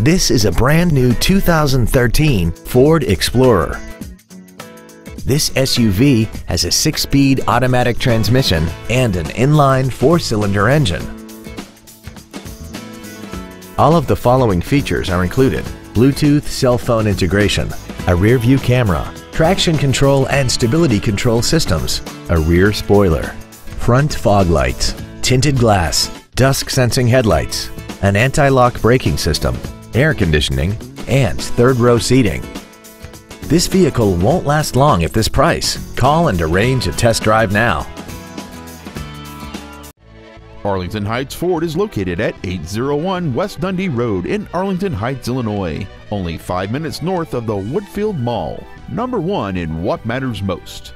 This is a brand new 2013 Ford Explorer. This SUV has a six-speed automatic transmission and an inline four-cylinder engine. All of the following features are included. Bluetooth cell phone integration, a rear view camera, traction control and stability control systems, a rear spoiler, front fog lights, tinted glass, dusk sensing headlights, an anti-lock braking system, air conditioning, and third row seating. This vehicle won't last long at this price. Call and arrange a test drive now. Arlington Heights Ford is located at 801 West Dundee Road in Arlington Heights, Illinois, only five minutes north of the Woodfield Mall, number one in what matters most.